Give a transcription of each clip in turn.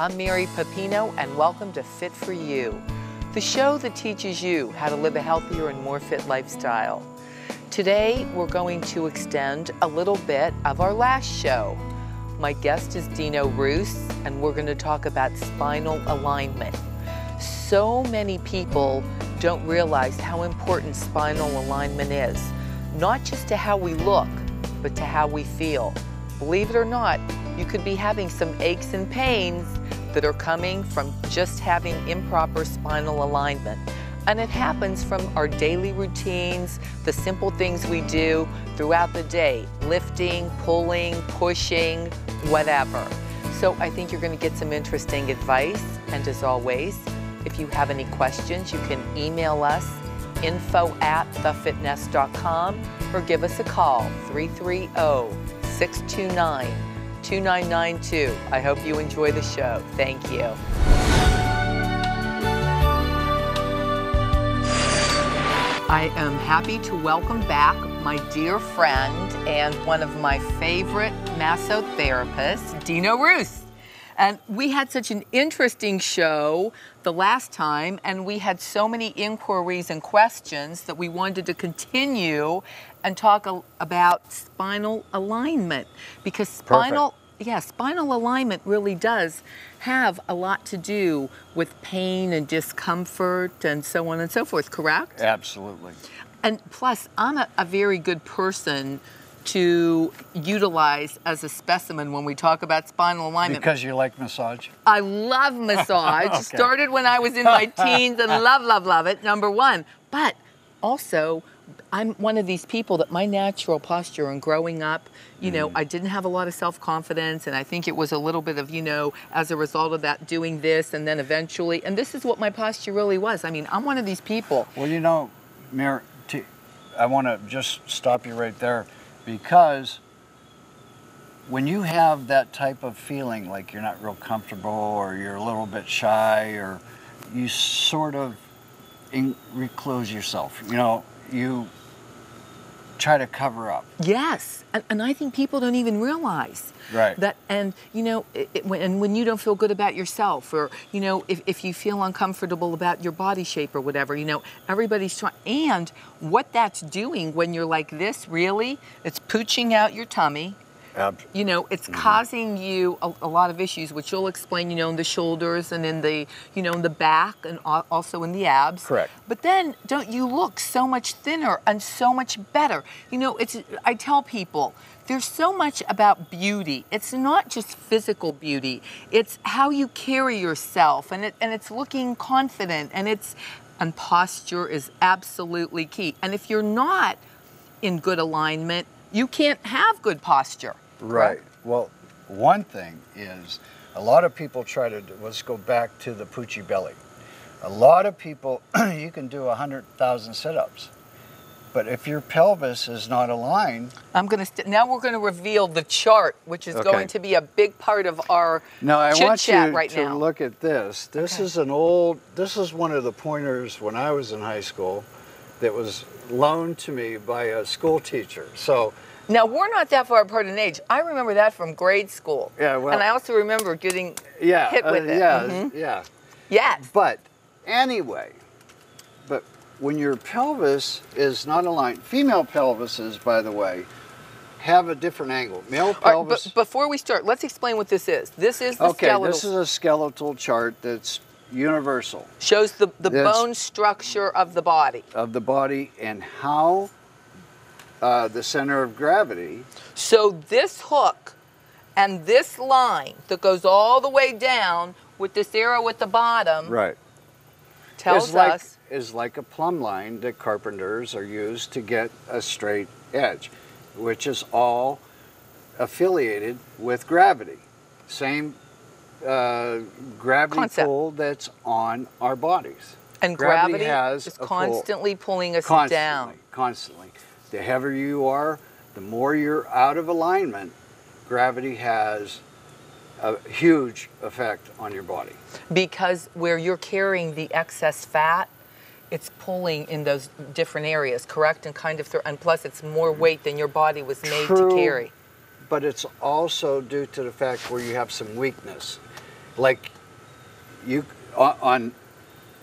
I'm Mary Pipino, and welcome to Fit for You, the show that teaches you how to live a healthier and more fit lifestyle. Today, we're going to extend a little bit of our last show. My guest is Dino Ruse, and we're going to talk about spinal alignment. So many people don't realize how important spinal alignment is, not just to how we look, but to how we feel. Believe it or not, you could be having some aches and pains that are coming from just having improper spinal alignment. And it happens from our daily routines, the simple things we do throughout the day, lifting, pulling, pushing, whatever. So I think you're gonna get some interesting advice. And as always, if you have any questions, you can email us info at thefitness.com or give us a call 330 629 2992. I hope you enjoy the show. Thank you. I am happy to welcome back my dear friend and one of my favorite massotherapists, Dino Ruse. And we had such an interesting show the last time, and we had so many inquiries and questions that we wanted to continue and talk about spinal alignment because spinal yeah, spinal alignment really does have a lot to do with pain and discomfort and so on and so forth, correct? Absolutely. And plus, I'm a, a very good person to utilize as a specimen when we talk about spinal alignment. Because you like massage? I love massage. Okay. Started when I was in my teens and love, love, love it, number one. But also, I'm one of these people that my natural posture and growing up, you know, mm. I didn't have a lot of self confidence. And I think it was a little bit of, you know, as a result of that, doing this and then eventually, and this is what my posture really was. I mean, I'm one of these people. Well, you know, Mir, t- I want to just stop you right there because when you have that type of feeling like you're not real comfortable or you're a little bit shy or you sort of in- reclose yourself, you know, you try to cover up. Yes, and, and I think people don't even realize Right. that. And you know, it, it- when, and when you don't feel good about yourself, or you know, if, if you feel uncomfortable about your body shape or whatever, you know, everybody's trying. And what that's doing when you're like this, really, it's pooching out your tummy. Ab- You know, it's mm-hmm. causing you a, a lot of issues, which you'll explain. You know, in the shoulders and in the, you know, in the back and also in the abs. Correct. But then, don't you look so much thinner and so much better? You know, it's. I tell people there's so much about beauty. It's not just physical beauty. It's how you carry yourself, and it and it's looking confident, and it's and posture is absolutely key. And if you're not in good alignment, you can't have good posture. Right. Well, one thing is a lot of people try to let's go back to the poochie belly. A lot of people, you can do 100,000 sit ups. But if your pelvis is not aligned, I'm going to st- now we're going to reveal the chart, which is Okay. going to be a big part of our now I chit want chat you right to now. look at this. This Okay. is an old, this is one of the pointers when I was in high school that was loaned to me by a school teacher. So, Now we're not that far apart in age. I remember that from grade school. Yeah, well- and I also remember getting yeah. hit uh, with it. yeah, Mhm. yeah. Yes. But anyway, but when your pelvis is not aligned, female pelvises, by the way, have a different angle. Male right, pelvis. but before we start, let's explain what this is. This is the okay, skeletal. this is a skeletal chart that's universal shows the, the bone structure of the body. of the body and how uh, the center of gravity. So this hook and this line that goes all the way down with this arrow at the bottom Right. tells is like, us is like a plumb line that carpenters are used to get a straight edge, which is all affiliated with gravity. Same uh, gravity Concept. pull that's on our bodies. and gravity gravity, has is a pull. constantly pulling us Constantly, down. constantly. The heavier you are, the more you're out of alignment. Gravity has a huge effect on your body. because where you're carrying the excess fat it's pulling in those different areas correct and kind of through and plus it's more weight than your body was made True. to carry but it's also due to the fact where you have some weakness. Like you on, on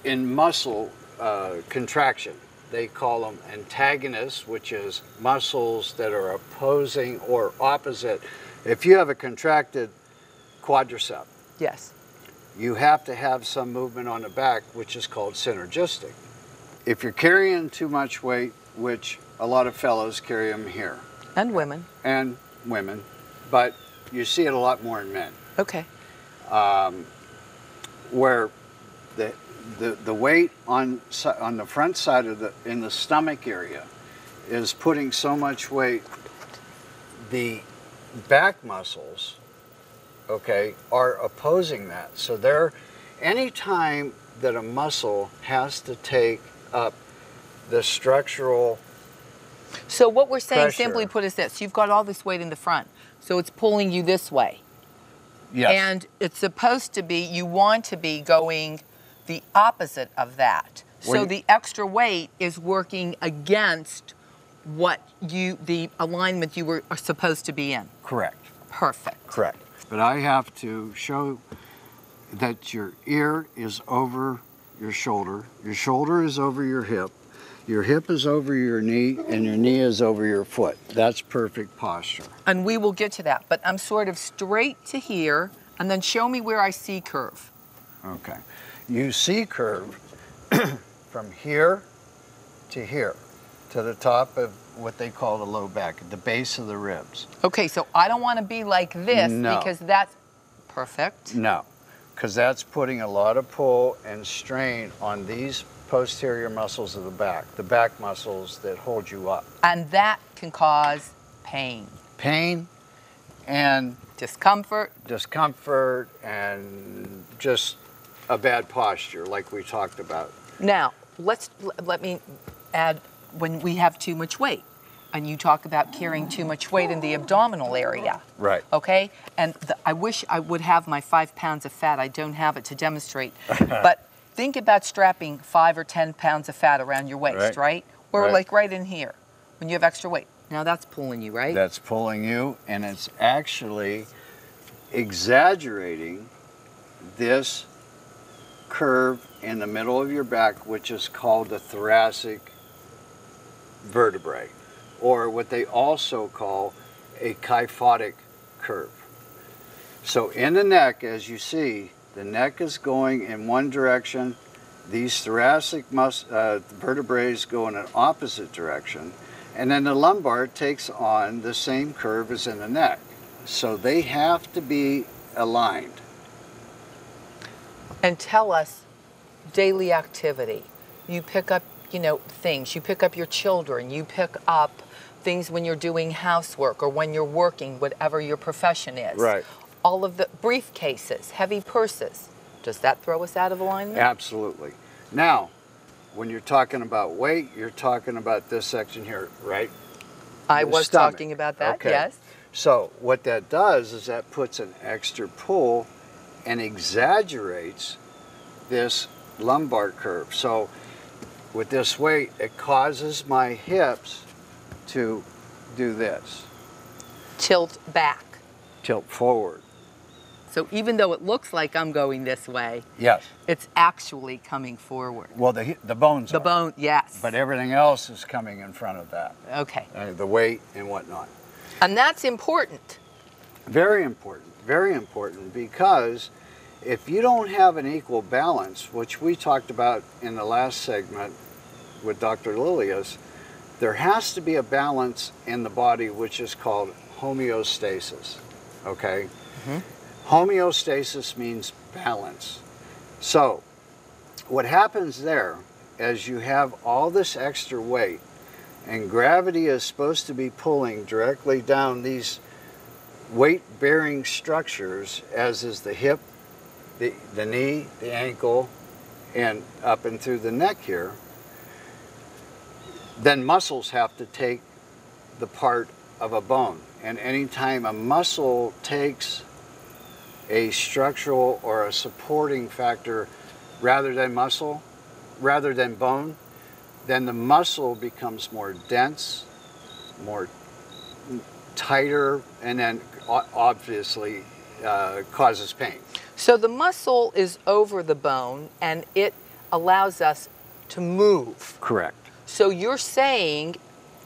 in muscle uh, contraction they call them antagonists which is muscles that are opposing or opposite if you have a contracted quadricep Yes. you have to have some movement on the back which is called synergistic if you're carrying too much weight which a lot of fellows carry them here And women. and women but you see it a lot more in men Okay. Um, where the, the the weight on on the front side of the in the stomach area is putting so much weight the back muscles okay are opposing that so they're anytime that a muscle has to take up the structural So what we're saying, Pressure. simply put, is this: you've got all this weight in the front, so it's pulling you this way, yes and it's supposed to be. You want to be going the opposite of that. So When- the extra weight is working against what you the alignment you were are supposed to be in. correct Perfect. Correct. But I have to show that your ear is over your shoulder, your shoulder is over your hip, your hip is over your knee, and your knee is over your foot. That's perfect posture. And we will get to that, but I'm sort of straight to here, and then show me where I see curve. Okay. You see curve from here to here, to the top of what they call the low back, the base of the ribs. Okay, so I don't want to be like this No. because that's perfect. No, because that's putting a lot of pull and strain on these posterior muscles of the back, the back muscles that hold you up. And that can cause pain, Pain and discomfort. discomfort and just a bad posture, like we talked about. Now, let's let me add when we have too much weight. And you talk about carrying too much weight in the abdominal area. Right. Okay? And the, I wish I would have my five pounds of fat. I don't have it to demonstrate. but think about strapping five or 10 pounds of fat around your waist, Right. right? Or Right. like right in here when you have extra weight. Now that's pulling you, right? That's pulling you, and it's actually exaggerating this curve in the middle of your back, which is called the thoracic vertebrae, or what they also call a kyphotic curve. So in the neck, as you see, the neck is going in one direction. These thoracic mus- uh, vertebrae go in an opposite direction. And then the lumbar takes on the same curve as in the neck. So they have to be aligned. and tell us daily activity. You pick up, you know, things. You pick up your children. You pick up things when you're doing housework or when you're working, whatever your profession is. Right. All of the briefcases, heavy purses. Does that throw us out of alignment? Absolutely. Now, when you're talking about weight, you're talking about this section here, right? I the was stomach. talking about that. Okay. Yes. So what that does is that puts an extra pull and exaggerates this lumbar curve. So with this weight, it causes my hips to do this, Tilt back. tilt forward. So even though it looks like I'm going this way, Yes. it's actually coming forward. Well, the the bones. The are, bone, yes. But everything else is coming in front of that, okay. uh, the weight and whatnot. And that's important. Very important, very important because if you don't have an equal balance, which we talked about in the last segment with Dr. Lilius, there has to be a balance in the body which is called homeostasis. Okay? Homeostasis means balance. So, what happens there is you have all this extra weight, and gravity is supposed to be pulling directly down these weight bearing structures, as is the hip, the, the knee, the ankle, and up and through the neck here, then muscles have to take the part of a bone. And anytime a muscle takes a structural or a supporting factor rather than muscle, rather than bone, then the muscle becomes more dense, more tighter, and then obviously uh, causes pain. So the muscle is over the bone and it allows us to move. Correct. So you're saying,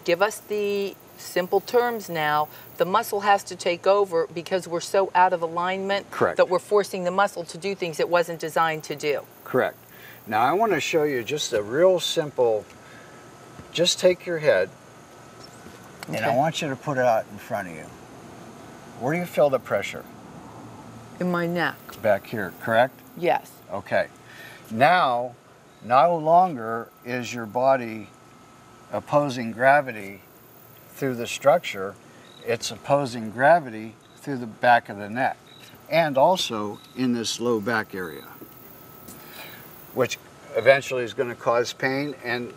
give us the simple terms now, the muscle has to take over because we're so out of alignment Correct. that we're forcing the muscle to do things it wasn't designed to do. Correct. Now I want to show you just a real simple, just take your head and I want you to put it out in front of you. Where do you feel the pressure? In my neck. Back here, correct? Yes. Okay. Now, no longer is your body opposing gravity through the structure, it's opposing gravity through the back of the neck and also in this low back area, which eventually is going to cause pain and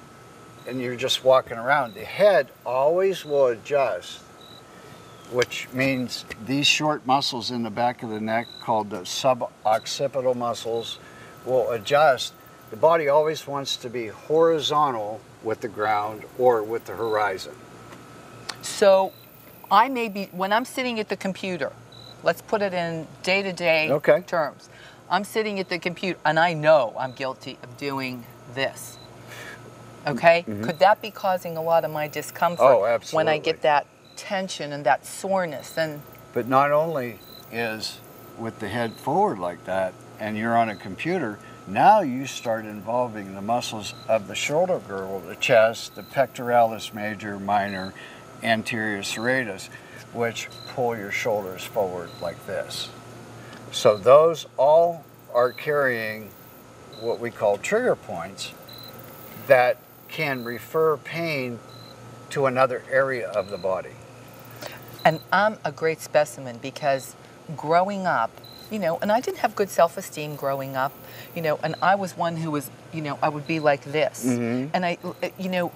and you're just walking around. The head always will adjust, which means these short muscles in the back of the neck called the suboccipital muscles will adjust. The body always wants to be horizontal with the ground or with the horizon. So I may be, when I'm sitting at the computer, let's put it in day to day Okay. terms. I'm sitting at the computer and I know I'm guilty of doing this. Okay? Could that be causing a lot of my discomfort Mm-hmm. Oh, when I get that tension and that soreness? And But not only is with the head forward like that and you're on a computer, now you start involving the muscles of the shoulder girdle, the chest, the pectoralis major, minor, anterior serratus, which pull your shoulders forward like this. So those all are carrying what we call trigger points that can refer pain to another area of the body. And I'm a great specimen because growing up, you know, and I didn't have good self esteem growing up, you know, and I was one who was, you know, I would be like this. Mhm. And I, you know,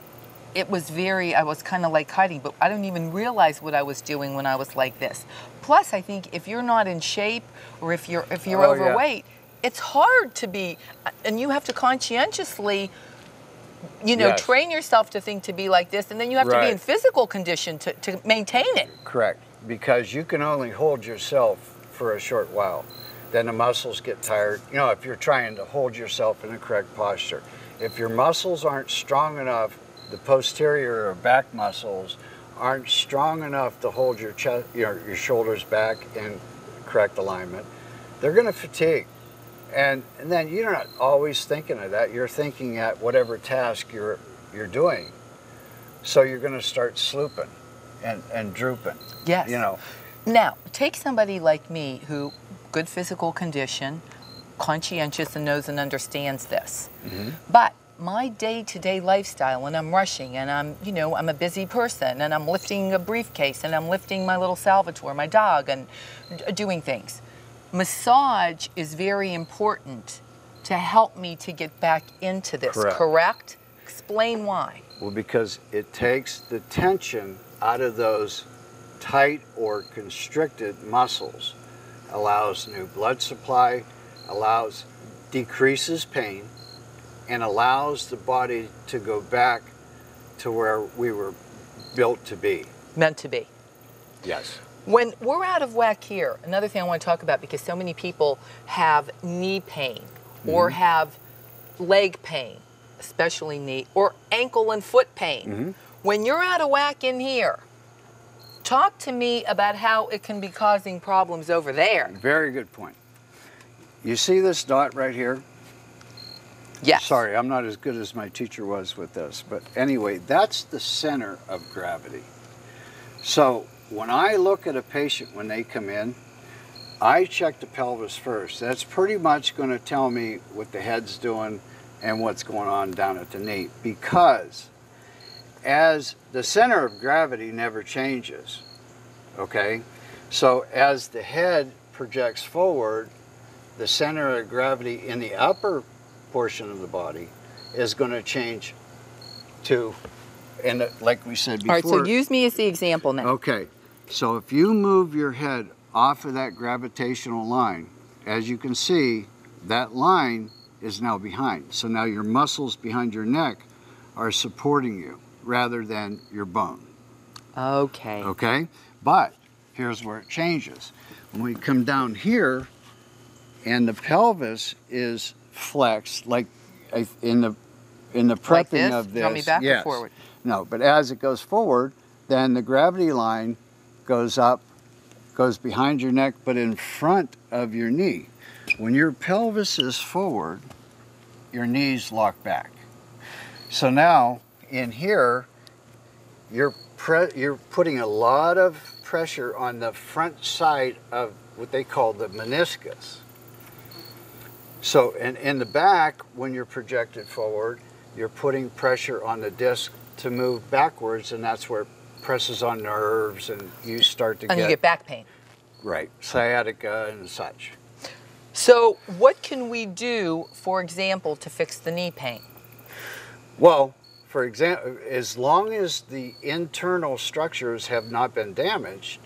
it was very, I was kind of like hiding, but I don't even realize what I was doing when I was like this. Plus, I think if you're not in shape or if you're, if you're Oh, yeah. overweight, it's hard to be, uh, and you have to conscientiously, you know, Yes. train yourself to think to be like this, and then you have to be in physical condition to, to maintain it. Correct, because you can only hold yourself for a short while. Then the muscles get tired. You know, if you're trying to hold yourself in the correct posture, if your muscles aren't strong enough, the posterior or back muscles aren't strong enough to hold your chest, your, your shoulders back in correct alignment, they're going to fatigue. And, and then you're not always thinking of that. You're thinking at whatever task you're you're doing. So you're going to start slooping and, and drooping. Yes. You know, Now, take somebody like me who, good physical condition, conscientious and knows and understands this. Mm-hmm. But my day-to-day lifestyle when I'm rushing and I'm, you know, I'm a busy person and I'm lifting a briefcase and I'm lifting my little Salvatore, my dog, and doing things. Massage is very important to help me to get back into this, Correct. correct? Explain why. well, because it takes the tension out of those tight or constricted muscles, allows new blood supply, allows decreases pain, and allows the body to go back to where we were built to be. Meant to be. Yes. When we're out of whack here, another thing I want to talk about because so many people have knee pain or mm-hmm. have leg pain, especially knee, or ankle and foot pain. Mm-hmm. When you're out of whack in here, talk to me about how it can be causing problems over there. Very good point. You see this dot right here? Yes. Sorry, I'm not as good as my teacher was with this, but anyway, that's the center of gravity. So when I look at a patient when they come in, I check the pelvis first. That's pretty much going to tell me what the head's doing and what's going on down at the knee because as the center of gravity never changes, okay? So as the head projects forward, the center of gravity in the upper portion of the body is going to change to, and like we said before. All right, so use me as the example now. Okay, so if you move your head off of that gravitational line, as you can see, that line is now behind. So now your muscles behind your neck are supporting you rather than your bone. Okay. Okay, but here's where it changes. When we come down here and the pelvis is flexed like in the in the prepping Like this? of You this. want me back or yes. forward? No, but as it goes forward, then the gravity line goes up, goes behind your neck, but in front of your knee. When your pelvis is forward, your knees lock back. So now in here, you're pre- you're putting a lot of pressure on the front side of what they call the meniscus. So in, in the back, when you're projected forward, you're putting pressure on the disc to move backwards, and that's where it presses on nerves, and you start to And you get back pain. right sciatica and such. So, what can we do, for example, to fix the knee pain? Well, for example, as long as the internal structures have not been damaged,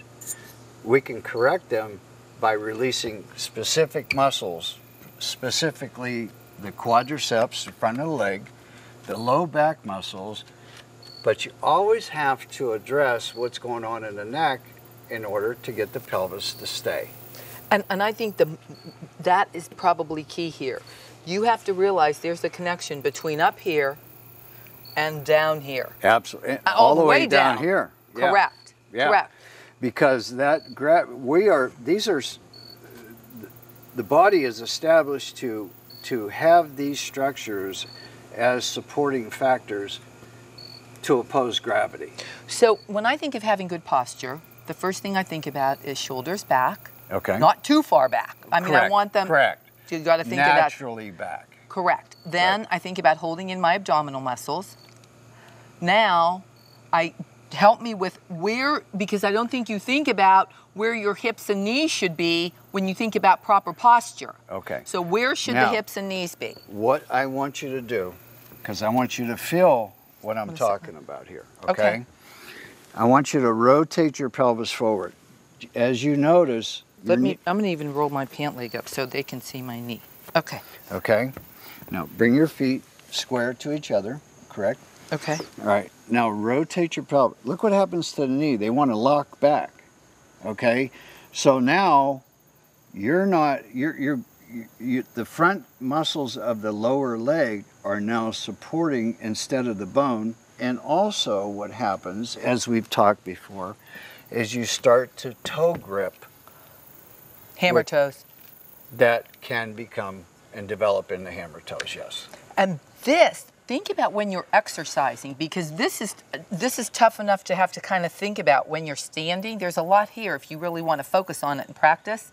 we can correct them by releasing specific muscles, specifically the quadriceps, the front of the leg, the low back muscles. But you always have to address what's going on in the neck in order to get the pelvis to stay. And, and I think the, that is probably key here. You have to realize there's a connection between up here and down here. Absolutely. Uh, all the way down, down. here. Correct. Yeah. Correct. because that we are these are the body is established to to have these structures as supporting factors to oppose gravity. So, when I think of having good posture, the first thing I think about is shoulders back, Okay. not too far back. I mean, I want them. correct. You got to think about naturally back. Correct. Then I think about holding in my abdominal muscles. Now, I help me with where because I don't think you think about where your hips and knees should be when you think about proper posture. Okay. So where should Now- the hips and knees be? What I want you to do, because I want you to feel what I'm One talking about here. Okay. Okay. I want you to rotate your pelvis forward. As you notice, Let me I'm going to even roll my pant leg up so they can see my knee. Okay. Okay. Now bring your feet square to each other, correct? Okay. All right. Now rotate your pelvis. Look what happens to the knee. They want to lock back. Okay. So now you're not you're you're you, the front muscles of the lower leg are now supporting instead of the bone. And also, what happens, as we've talked before, is you start to toe grip Hammer toes. that can become and develop in the hammer toes. Yes. And this, think about when you're exercising because this is this is tough enough to have to kind of think about when you're standing. There's a lot here if you really want to focus on it and practice.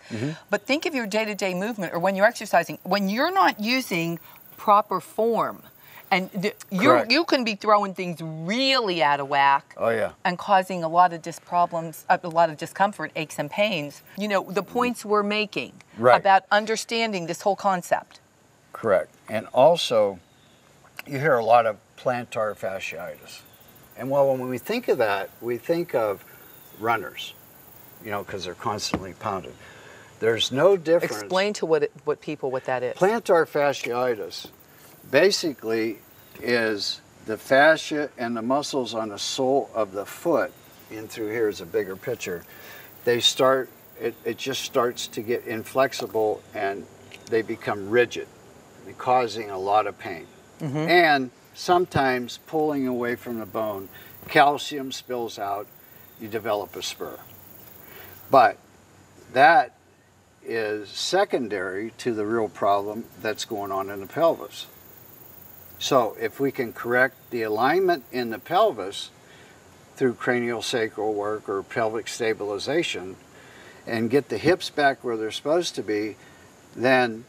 But think of your day-to-day movement or when you're exercising. When you're not using proper form and th- you you can be throwing things really out of whack Oh yeah. and causing a lot of dis problems, uh, a lot of discomfort, aches and pains. You know, the points we're making Right. about understanding this whole concept. Correct. And also, you hear a lot of plantar fasciitis. And well, when we think of that, we think of runners, you know, because they're constantly pounded. There's no difference. Explain to what it, what people what that is. Plantar fasciitis basically is the fascia and the muscles on the sole of the foot, in through here is a bigger picture, they start, it, it just starts to get inflexible and they become rigid, causing a lot of pain. Mm-hmm. And sometimes pulling away from the bone, calcium spills out, you develop a spur. But that is secondary to the real problem that's going on in the pelvis. So if we can correct the alignment in the pelvis through cranial sacral work or pelvic stabilization and get the hips back where they're supposed to be, then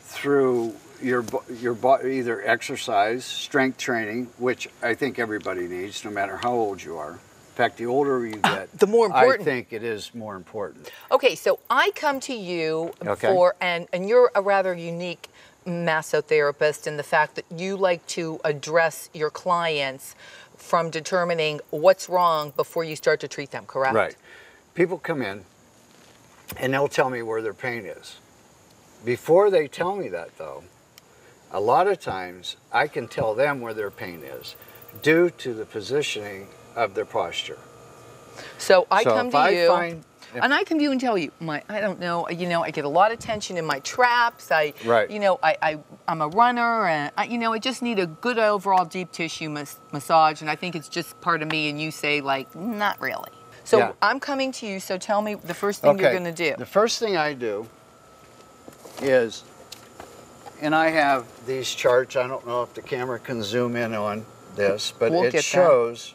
through your your either exercise, strength training, which I think everybody needs, no matter how old you are. In fact, the older you ah, get, the more important. I think it is more important. Okay, so I come to you Okay. for, and, and you're a rather unique massotherapist in the fact that you like to address your clients from determining what's wrong before you start to treat them, correct? Right. People come in and they'll tell me where their pain is. Before they tell me that, though, a lot of times I can tell them where their pain is due to the positioning of their posture. So I so come to I you. find And I can even tell you, my I don't know, you know, I get a lot of tension in my traps. I, Right. you know, I, I I'm a runner, and I, you know, I just need a good overall deep tissue mas- massage, and I think it's just part of me. And you say like, not really. So Yeah. I'm coming to you. So tell me the first thing you're going to do. The first thing I do is, and I have these charts. I don't know if the camera can zoom in on this, but We'll it shows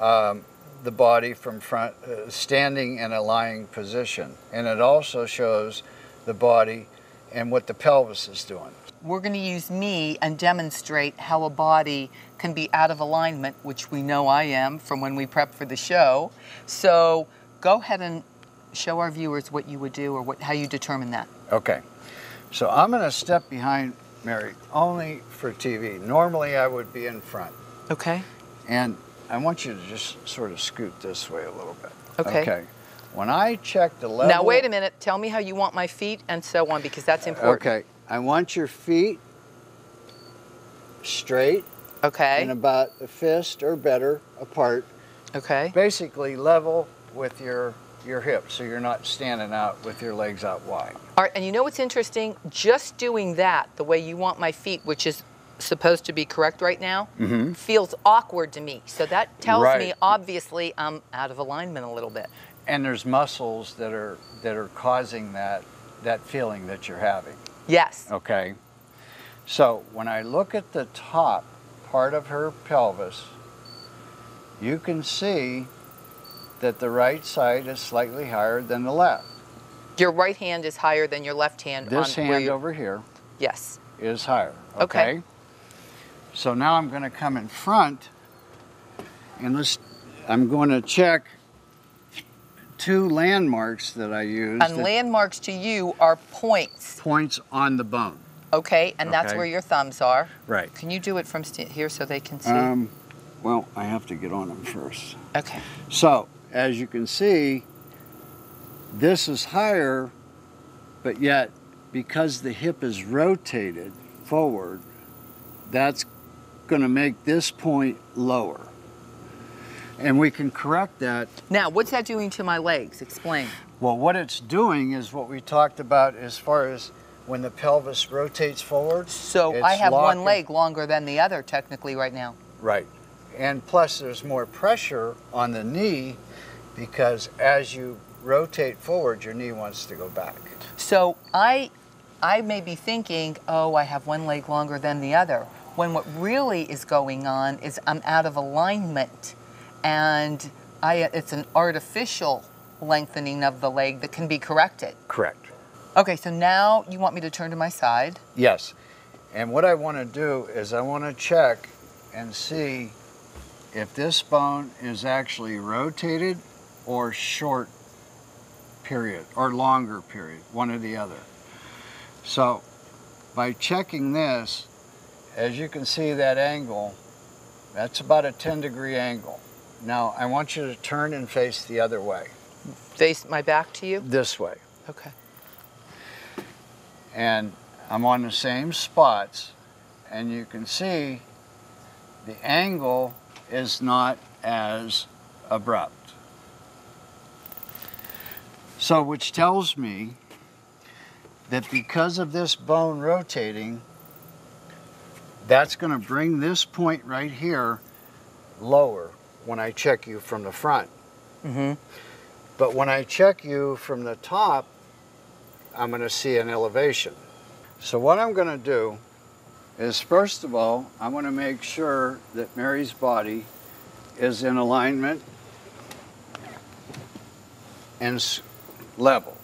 um, the body from front, uh, standing in a lying position, and it also shows the body and what the pelvis is doing. We're going to use me and demonstrate how a body can be out of alignment, which we know I am from when we prep for the show. So go ahead and show our viewers what you would do or what, how you determine that. Okay, so I'm going to step behind Mary only for TV. Normally, I would be in front. Okay. And I want you to just sort of scoot this way a little bit. Okay. Okay. When I check the level. Now wait a minute. Tell me how you want my feet and so on because that's important. Okay. I want your feet straight Okay. and about a fist or better apart. Okay. Basically level with your your hips, so you're not standing out with your legs out wide. All right. And you know what's interesting? Just doing that the way you want my feet, which is supposed to be correct right now, mm-hmm. feels awkward to me. So that tells me obviously I'm out of alignment a little bit. And there's muscles that are that are causing that that feeling that you're having. Yes. Okay. So when I look at the top part of her pelvis, you can see that the right side is slightly higher than the left. Your right hand is higher than your left hand. This hand you- over here Yes. is higher. Okay. Okay. So now I'm going to come in front and let's I'm going to check two landmarks that I use And landmarks to you are points. points on the bone. Okay. And that's Okay. where your thumbs are. Right. Can you do it from here so they can see? Um, well, I have to get on them first. okay. So, as you can see, this is higher, but yet because the hip is rotated forward, that's going to make this point lower. And we can correct that. Now, what's that doing to my legs? Explain. Well, what it's doing is what we talked about as far as when the pelvis rotates forward. So I have one leg longer than the other, technically, right now. Right. And plus, there's more pressure on the knee because as you rotate forward, your knee wants to go back. So I, I may be thinking, oh, I have one leg longer than the other. When what really is going on is I'm out of alignment, and I, it's an artificial lengthening of the leg that can be corrected. Correct. Okay, so now you want me to turn to my side. Yes. And what I want to do is I want to check and see if this bone is actually rotated or short period or longer period, one or the other. So by checking this, as you can see that angle, that's about a 10 degree angle. Now I want you to turn and face the other way, Face my back to you. this way. Okay. and I'm on the same spots and you can see the angle is not as abrupt. So which tells me that because of this bone rotating, that's going to bring this point right here lower when I check you from the front. Mm-hmm. But when I check you from the top, I'm going to see an elevation. So what I'm going to do is first of all, I want to make sure that Mary's body is in alignment and level.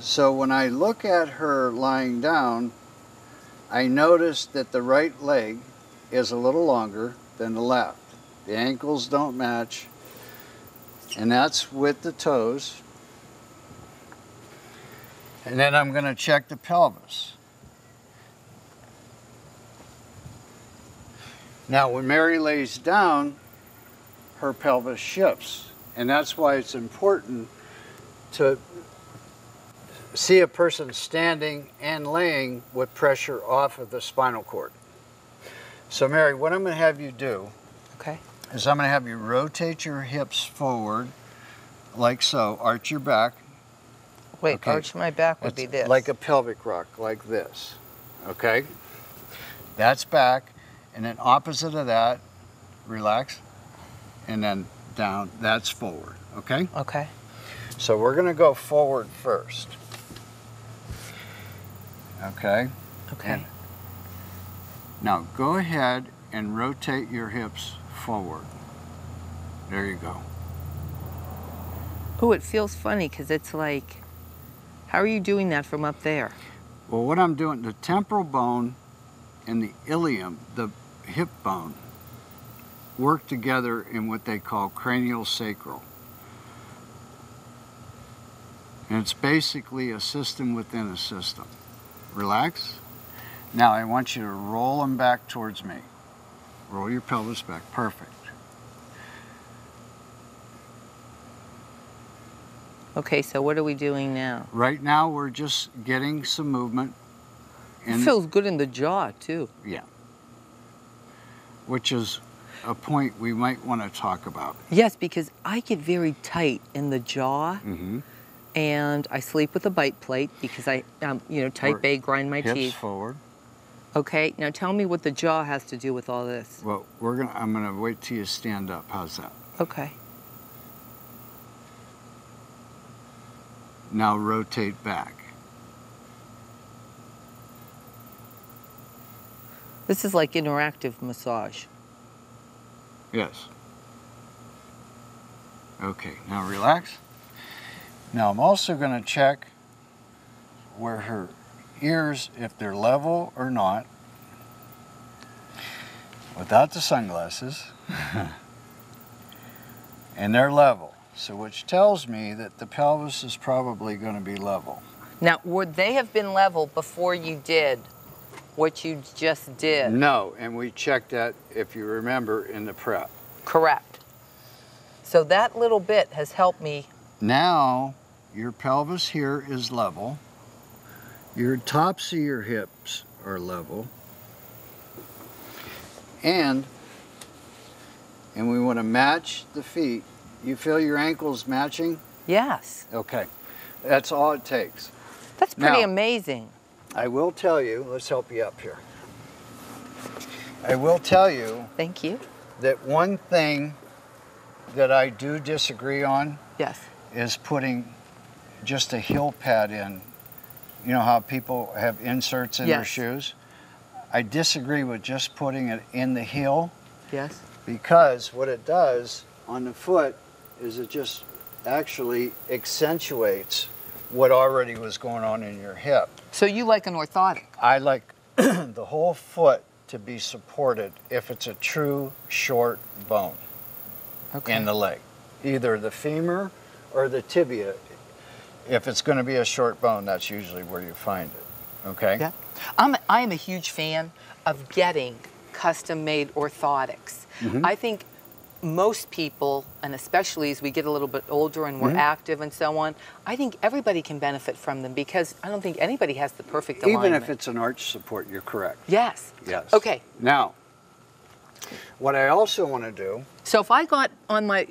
So when I look at her lying down, I notice that the right leg is a little longer than the left. The ankles don't match, and that's with the toes. And then I'm going to check the pelvis. Now, when Mary lays down, her pelvis shifts. And that's why it's important to see a person standing and laying with pressure off of the spinal cord. So, Mary, what I'm going to have you do Okay. is I'm going to have you rotate your hips forward like so. Arch your back. Wait, Okay. arch my back would be this. Like a pelvic rock, like this. Okay? That's back. And then opposite of that, relax. And then down, that's forward. Okay? Okay. So we're going to go forward first. Okay? Okay. And now go ahead and rotate your hips forward. There you go. Oh, it feels funny because it's like, how are you doing that from up there? Well, what I'm doing, the temporal bone and the ilium, the hip bone, work together in what they call cranial sacral. And it's basically a system within a system. Relax. Now I want you to roll them back towards me. Roll your pelvis back. Perfect. Okay, so what are we doing now? Right now we're just getting some movement. It feels good in the jaw too. Yeah. Which is a point we might want to talk about. Yes, because I get very tight in the jaw, Mm-hmm. And I sleep with a bite plate because I, um, you know, type Or A, grind my Hips teeth. forward. Okay, now tell me what the jaw has to do with all this. Well, we're gonna. I'm gonna wait till you stand up. How's that? Okay. Now rotate back. This is like interactive massage. Yes. Okay. Now relax. Now I'm also gonna check where her ears, if they're level or not, without the sunglasses, and they're level. So which tells me that the pelvis is probably going to be level. Now, would they have been level before you did what you just did? No, and we checked that, if you remember, in the prep. Correct. So that little bit has helped me. Now, your pelvis here is level. Your tops of your hips are level. And, and we want to match the feet. You feel your ankles matching? Yes, Okay. That's all it takes. that's pretty Now- amazing. I will tell you, let's help you up here. I will tell you Thank you. that one thing that I do disagree on Yes. is putting just a heel pad in. You know how people have inserts in their shoes? I disagree with just putting it in the heel Yes. because what it does on the foot is it just actually accentuates what already was going on in your hip. So you like an orthotic? I like the whole foot to be supported if it's a true short bone Okay. in the leg, either the femur or the tibia. If it's going to be a short bone, that's usually where you find it. Okay? Yeah. I'm, I am a huge fan of getting custom made orthotics. Mhm. I think most people, and especially as we get a little bit older and we're Mhm. active and so on, I think everybody can benefit from them because I don't think anybody has the perfect alignment. Even if it's an arch support, you're correct. Yes. Yes. Okay. Now, what I also want to do, So if I got on my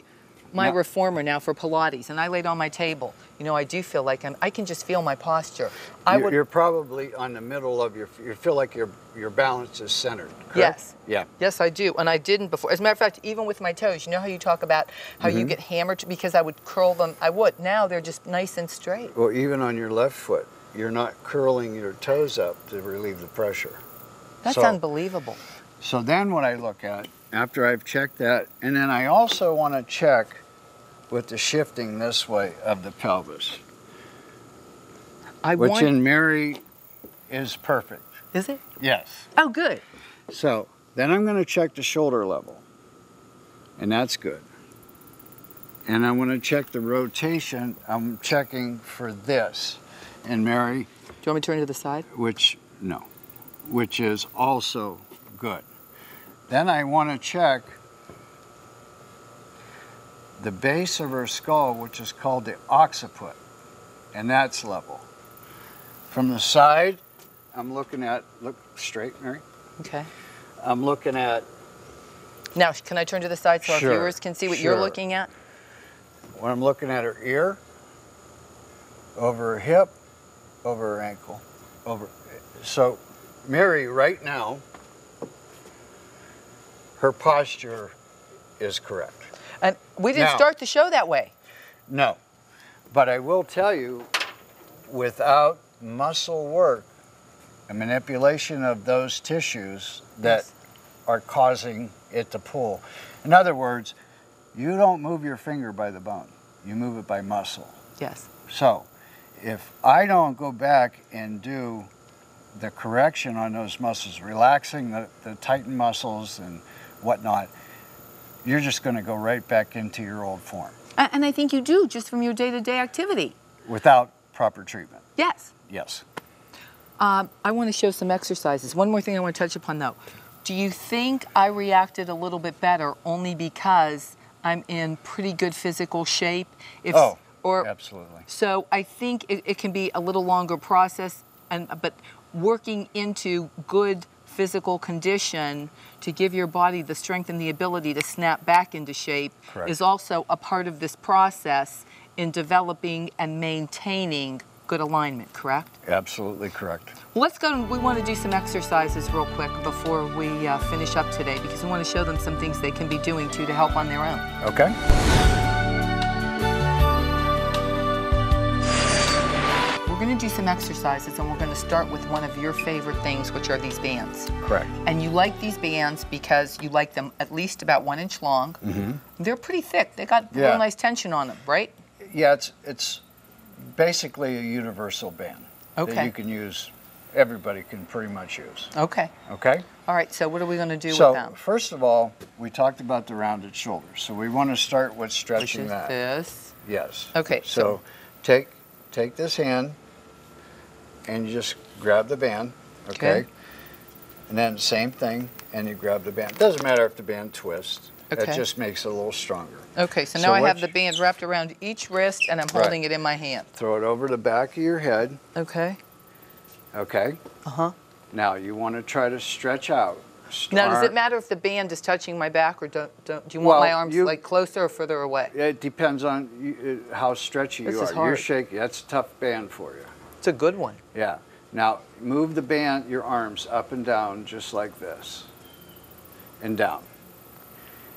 my Now- reformer now for Pilates and I laid on my table, you know, I do feel like I'm, I can just feel my posture. I you're, would. you're probably on the middle of your, you feel like your, your balance is centered. Correct? Yes. Yeah. Yes, I do, and I didn't before. As a matter of fact, even with my toes, you know how you talk about how you Mhm. get hammered because I would curl them. I would. Now they're just nice and straight. Well, even on your left foot, you're not curling your toes up to relieve the pressure. That's So- unbelievable. So then what I look at after I've checked that, and then I also want to check with the shifting this way of the pelvis, I which want. in Mary is perfect. is it? Yes. Oh, good. So then I'm going to check the shoulder level, and that's good. And I'm going to check the rotation. I'm checking for this, and Mary, Do you want me to turn to the side? which no, which is also good. Then I want to check the base of her skull, which is called the occiput, and that's level. From the side, I'm looking at, look straight, Mary. Okay. I'm looking at Now, can I turn to the side so Sure, our viewers can see what you're looking at? when I'm looking at her ear, over her hip, over her ankle, over. So, Mary, right now, her posture is correct. We didn't Now- start the show that way. No, but I will tell you, without muscle work and manipulation of those tissues that Yes. are causing it to pull. In other words, you don't move your finger by the bone, you move it by muscle. Yes. So, if I don't go back and do the correction on those muscles, relaxing the, the tightened muscles and whatnot, you're just going to go right back into your old form And I think you do just from your day-to-day activity. without proper treatment. Yes. Yes. Um, I want to show some exercises. One more thing I want to touch upon though. Do you think I reacted a little bit better only because I'm in pretty good physical shape? If, Oh, or absolutely. so I think it, it can be a little longer process, and but working into good physical condition to give your body the strength and the ability to snap back into shape Correct. is also a part of this process in developing and maintaining good alignment. Correct? Absolutely correct. Well, let's go. and We want to do some exercises real quick before we uh, finish up today because we want to show them some things they can be doing too to help on their own. Okay. Do some exercises and we're going to start with one of your favorite things, which are these bands. Correct. And you like these bands because you like them at least about one inch long. Mm-hmm. They're pretty thick. They got Yeah. real nice tension on them, right? Yeah, it's it's basically a universal band that you can use. Everybody can pretty much use. Okay. Okay. All right. So what are we going to do so with them? So first of all, we talked about the rounded shoulders. So we want to start with stretching Which is that. this. Yes. Okay, So, so- take take this hand and you just grab the band. Okay. Okay. And then same thing, and you grab the band. Doesn't matter if the band twists. Okay. It just makes it a little stronger. Okay. So So now I have the band wrapped around each wrist and I'm Right. holding it in my hand. Throw it over the back of your head. Okay. Okay. Uh huh. Now you want to try to stretch out. Now, does it matter if the band is touching my back or don't, don't do you want Well, my arms you- like closer or further away? It depends on you, uh, how stretchy This you is are. hard. You're shaky. That's a tough band for you. It's a good one. Yeah. Now move the band, your arms up and down just like this, and down.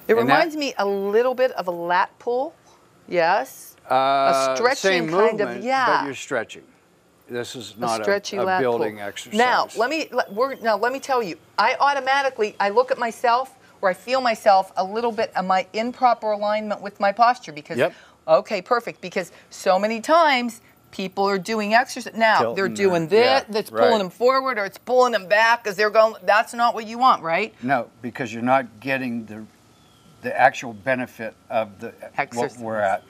It And that- reminds me a little bit of a lat pull. Yes. Uh, stretching same kind of- yeah. but you're stretching. This is a not a, stretchy a lat building pull. exercise. Now, let me let, we're, now let me tell you. I automatically I look at myself or I feel myself a little bit of my improper alignment with my posture because Yep. okay, perfect because so many times people are doing exercise now Tilting they're doing this yeah, that's right. pulling them forward or it's pulling them back because they're going that's not what you want, right? No, because you're not getting the the actual benefit of the what we're at.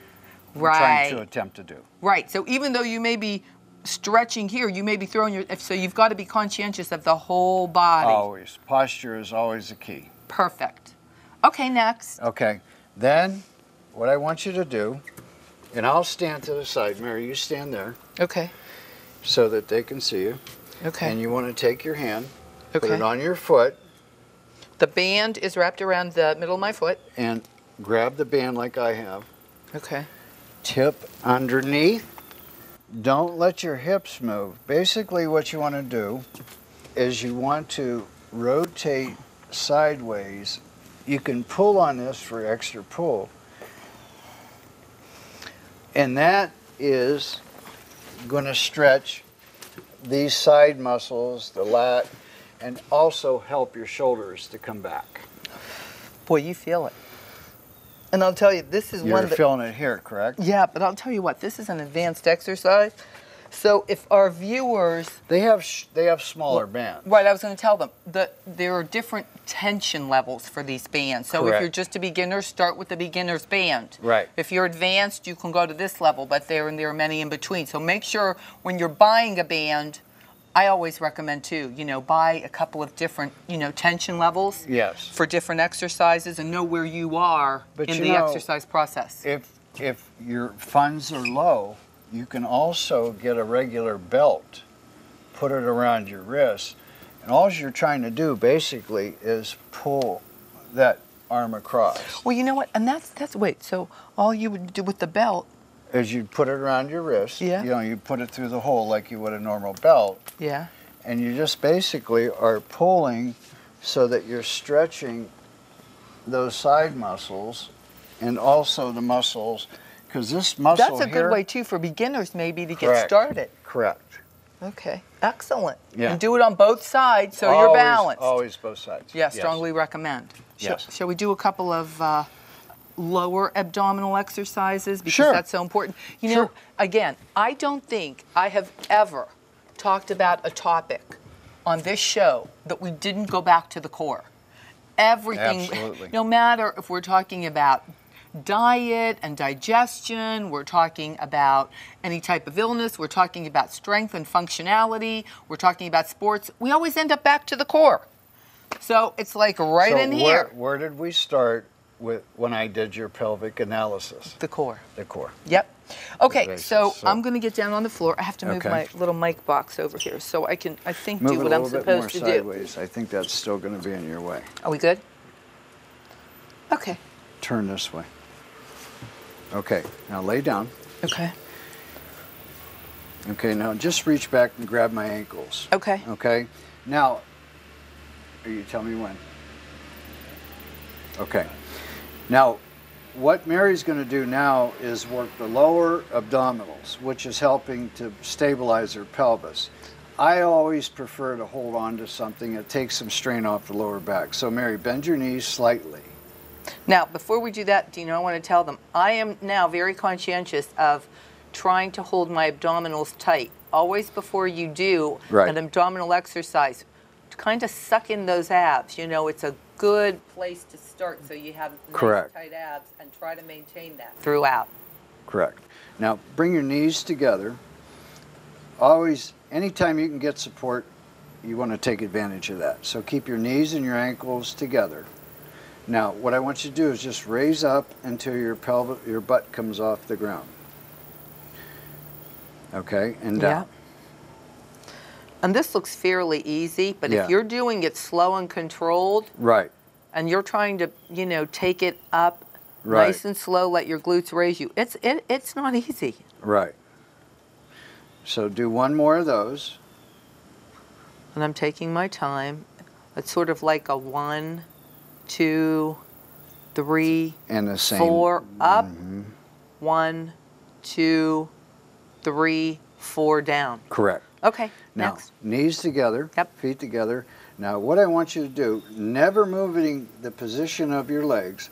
we're Right. Trying to attempt to do. Right. So even though you may be stretching here, you may be throwing your. So you've got to be conscientious of the whole body. Always. Posture is always the key. Perfect. Okay, next. Okay. Then, what I want you to do, and I'll stand to the side. Mary, you stand there Okay. so that they can see you. Okay. And you want to take your hand, put it on your foot, The band is wrapped around the middle of my foot. and grab the band like I have. Okay. Tip underneath. Don't let your hips move. Basically, what you want to do is you want to rotate sideways. You can pull on this for extra pull. And that is going to stretch these side muscles, the lat, and also help your shoulders to come back. Boy, you feel it. And I'll tell you, this is one You're one that. feeling it here, correct? yeah, but I'll tell you what, this is an advanced exercise. So if our viewers They have sh- they have smaller bands. Right, I was going to tell them that there are different tension levels for these bands. So if you're just a beginner, start with the beginner's band. Right. If you're advanced, you can go to this level, but there and there are many in between. So make sure when you're buying a band, I always recommend too, you know, buy a couple of different, you know, tension levels Yes. for different exercises and know where you are But in you the know, exercise process. If if your funds are low, you can also get a regular belt, put it around your wrist, and all you're trying to do basically is pull that arm across. Well, you know what? And that's that's wait. So all you would do with the belt, is you'd put it around your wrist, Yeah. you know, you put it through the hole like you would a normal belt, yeah. and you just basically are pulling so that you're stretching those side muscles and also the muscles because this muscle That's a here, good way too for beginners maybe to get started. correct Okay, excellent. Yeah. And do it on both sides so you're balanced. always both sides Yeah, Yes. strongly recommend. Shall, Yes. shall we do a couple of uh, lower abdominal exercises because Sure. that's so important? You know, Sure. again, I don't think I have ever talked about a topic on this show that we didn't go back to the core. Everything, Absolutely. no matter if we're talking about diet and digestion, we're talking about any type of illness, we're talking about strength and functionality, we're talking about sports, we always end up back to the core. So it's like right so in where, here, where did we start with when I did your pelvic analysis the core. the core Yep. Okay, so, so- I'm going to get down on the floor. I have to move Okay. my little mic box over here so I can, I think, move do what I'm little bit more supposed to do. sideways I think that's still going to be in your way Are we good? Okay. turn this way okay now lay down Okay. Okay, now just reach back and grab my ankles. Okay. Okay. Now, are you tell me when? Okay. Now, what Mary's going to do now is work the lower abdominals, which is helping to stabilize her pelvis. I always prefer to hold on to something that takes some strain off the lower back. So, Mary, bend your knees slightly. Now, before we do that, Dino, I want to tell them I am now very conscientious of trying to hold my abdominals tight. Always before you do Right. an abdominal exercise, to kind of suck in those abs. You know, it's a good place to start so you have nice Correct. tight abs and try to maintain that throughout. Correct. Now, bring your knees together. Always, anytime you can get support, you want to take advantage of that. So keep your knees and your ankles together. Now, what I want you to do is just raise up until your pelvic, your butt comes off the ground. Okay, and down. And this looks fairly easy, but Yeah. if you're doing it slow and controlled Right, and you're trying to, you know, take it up Right. nice and slow, let your glutes raise you. It's it, it's not easy. right. So do one more of those. And I'm taking my time. It's sort of like a one, two, three, And the same. four, up. Mhm. One, two, three, four, down. Correct. Okay, Now, next. knees together, Yep. feet together. Now, what I want you to do, never moving the position of your legs,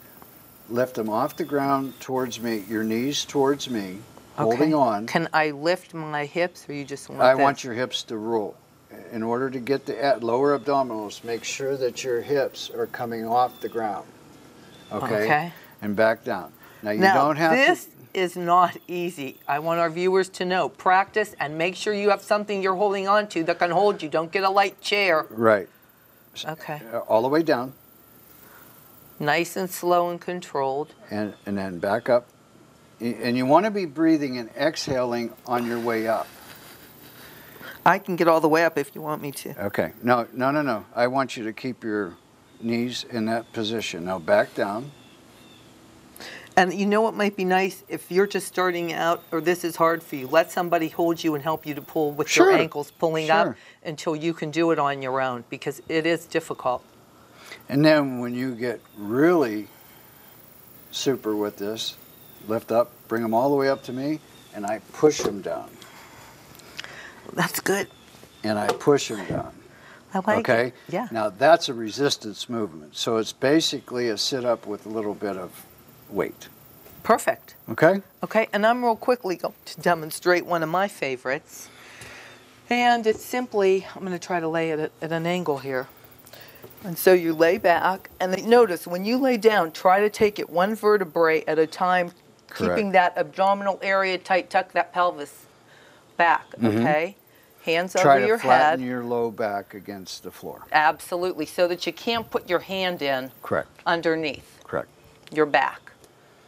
lift them off the ground towards me, your knees towards me, holding on. Can I lift my hips or you just want I this? want your hips to roll. In order to get the lower abdominals, make sure that your hips are coming off the ground. Okay? Okay. And back down. Now, you now, don't have this to. is not easy. I want our viewers to know. Practice and make sure you have something you're holding on to that can hold you. Don't get a light chair. Right. Okay. All the way down Nice and slow and controlled. and, and then back up. And you want to be breathing and exhaling on your way up. I can get all the way up if you want me to. Okay. No, no, no, no. I want you to keep your knees in that position. Now back down. And you know what might be nice if you're just starting out or this is hard for you, let somebody hold you and help you to pull with Sure. your ankles pulling up until you can do it on your own because it is difficult. And then when you get really super with this, lift up, bring them all the way up to me, and I push them down. That's good. And I push them down. I like okay? it. Yeah. Now that's a resistance movement. So it's basically a sit up with a little bit of weight. Perfect. Okay? Okay, and I'm real quickly going to demonstrate one of my favorites. And it's simply, I'm going to try to lay it at, at an angle here. And so you lay back, and notice when you lay down, try to take it one vertebrae at a time, keeping Correct. that abdominal area tight, tuck that pelvis back, mm-hmm. okay? Hands. Try over to your flatten head. your low back against the floor. Absolutely, so that you can't put your hand in Correct. underneath Correct. your back.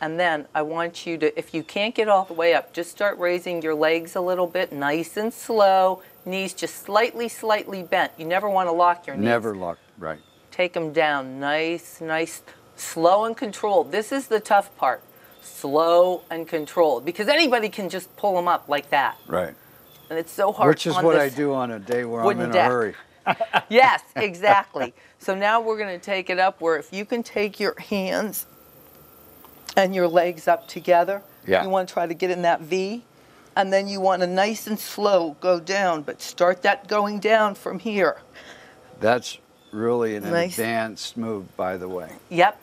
And then I want you to, if you can't get all the way up, just start raising your legs a little bit, nice and slow. Knees just slightly, slightly bent. You never want to lock your knees. Never lock. Right. Take them down, nice, nice. Slow and controlled. This is the tough part. Slow and controlled. Because anybody can just pull them up like that. Right. And it's so hard. Which is on what I do on a day where I'm wooden in a hurry. Yes, exactly. so now we're going to take it up where if you can take your hands and your legs up together, Yeah. you want to try to get in that V, and then you want to nice and slow go down, but start that going down from here. That's really an Nice. advanced move, by the way. Yep.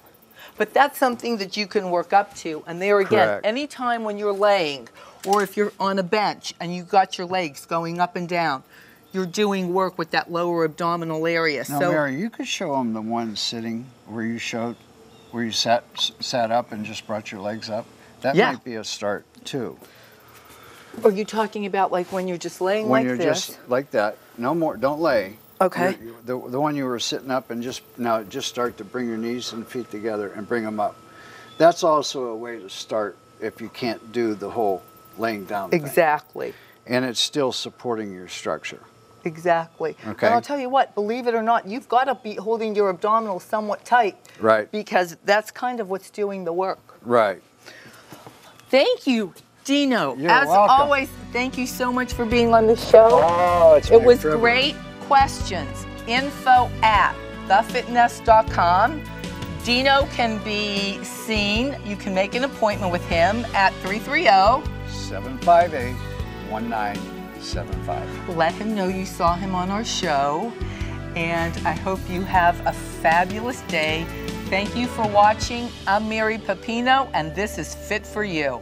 But that's something that you can work up to. And there again, Correct. anytime when you're laying or if you're on a bench and you've got your legs going up and down, you're doing work with that lower abdominal area. Now, so Mary, you could show them the one sitting where you showed, where you sat sat up and just brought your legs up. That Yeah. might be a start too. are you talking about like when you're just laying when like you're this? just like that, no more. Don't lay. Okay. You're- the the one you were sitting up and just now just start to bring your knees and feet together and bring them up. That's also a way to start if you can't do the whole laying down. thing. Exactly. And it's still supporting your structure. Exactly. Okay. And I'll tell you what, believe it or not, you've got to be holding your abdominals somewhat tight Right. because that's kind of what's doing the work. Right. Thank you, Dino. You're As welcome. always, thank you so much for being on the show. Oh, it's it my was privilege. great questions. Info at thefitnesst.com. Dino can be seen. You can make an appointment with him at 330. 758 1975. Let him know you saw him on our show. And I hope you have a fabulous day. Thank you for watching. I'm Mary Pipino, and this is Fit for You.